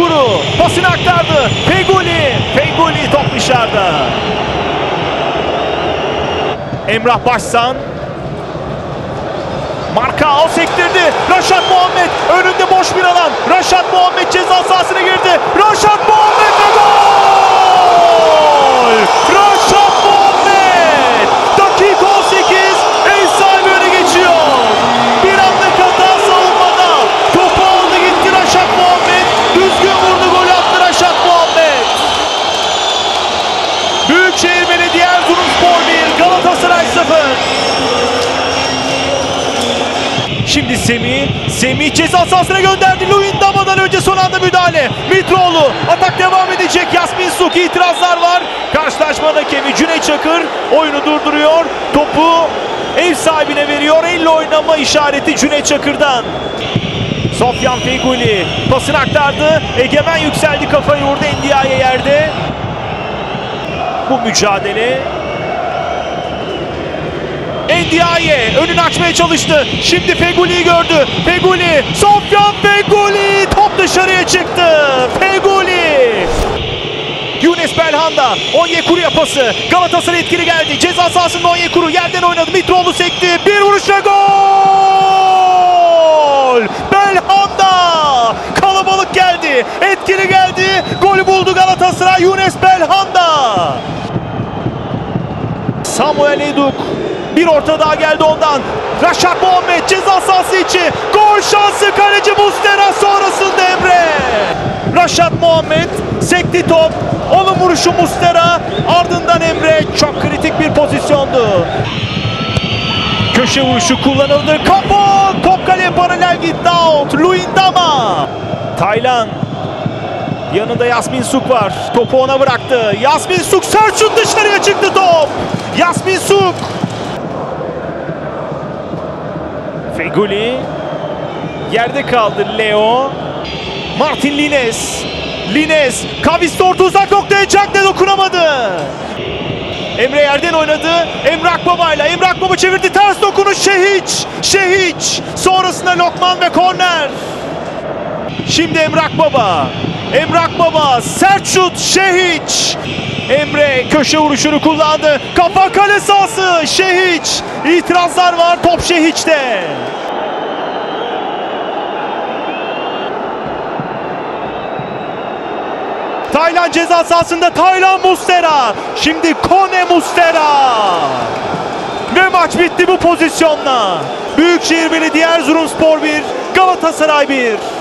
Onyekuru pasını aktardı. Feguli. Feguli top dışarıda. Emrah Başsan. Marka o sektirdi. Raşat Muhammed önünde boş bir alan. Raşat Muhammed ceza sahasına girdi. Raşat Muhammed ve gol! Raşat Muhammed! Dakika 18 ev sahibi öne geçiyor. Bir anlık hata savunmada. Topu aldı gitti Raşat Muhammed. Düzgün vurdu gol attı Raşat Muhammed. Büyükşehir Belediye Erzurumspor 1, Galatasaray 0. Şimdi Semih, Semih ceza sahasına gönderdi. Luyendama'dan önce son anda müdahale. Mitroğlu atak devam edecek. Yasmin Suk itirazlar var. Karşılaşma hakemi Cüneyt Çakır oyunu durduruyor. Topu ev sahibine veriyor. Elle oynama işareti Cüneyt Çakır'dan. Sofyan Feguli pasını aktardı. Egemen yükseldi kafayı vurdu Endia'ya yerde. Bu mücadele Endiaye önünü açmaya çalıştı. Şimdi Feguli'yi gördü. Feguli, Sofyan Feguli top dışarıya çıktı. Feguli. Yunus Belhanda, Onyekuru'ya pası. Galatasaray etkili geldi. Ceza sahasında Onyekuru yerden oynadı. Mitroğlu sekti. Bir vuruşla gol! Belhanda! Kalabalık geldi. Etkili geldi. Golü buldu Galatasaray. Yunus Belhanda. Samuel Eduk bir orta daha geldi ondan. Raşat Muhammed ceza sahası içi. Gol şansı kaleci Mustera sonrasında Emre. Raşat Muhammed sekti top. Onun vuruşu Mustera. Ardından Emre çok kritik bir pozisyondu. Köşe vuruşu kullanıldı. Kafa! Top kaleye paralel gitti out. Luyendama. Taylan. Yanında Yasmin Suk var. Topu ona bıraktı. Yasmin Suk sert şut dışarıya çıktı top. Yasmin Suk. Feguli. Yerde kaldı Leo. Martin Lines. Lines. Kavis orta uzak noktaya Cagne dokunamadı. Emre yerden oynadı. Emre Akbaba'yla. Emre Akbaba çevirdi. Ters dokunuş Şehiç. Şehiç. Sonrasında Lokman ve korner. Şimdi Emre Akbaba. Emre Akbaba sert şut Şehiç. Emre köşe vuruşunu kullandı. Kafa kale sahası Şehiç. İtirazlar var top Şehiç'te. Taylan ceza sahasında Taylan Mustera. Şimdi Kone Mustera. Ve maç bitti bu pozisyonla. Büyükşehir Belediye Erzurumspor 1, Galatasaray 1.